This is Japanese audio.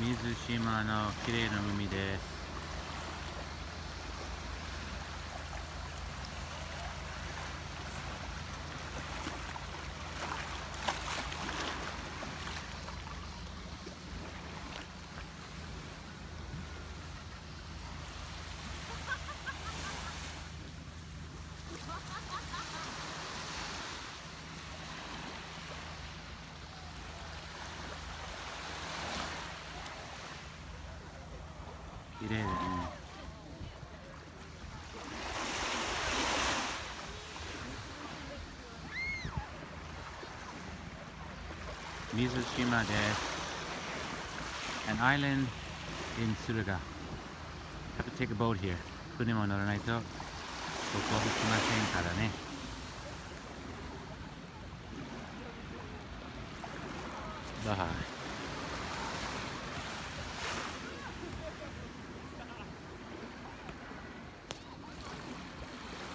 水島の綺麗な海です。綺麗だね水島です An island in Suruga Have to take a boat here 船も乗らないとここ行きませんからねバイ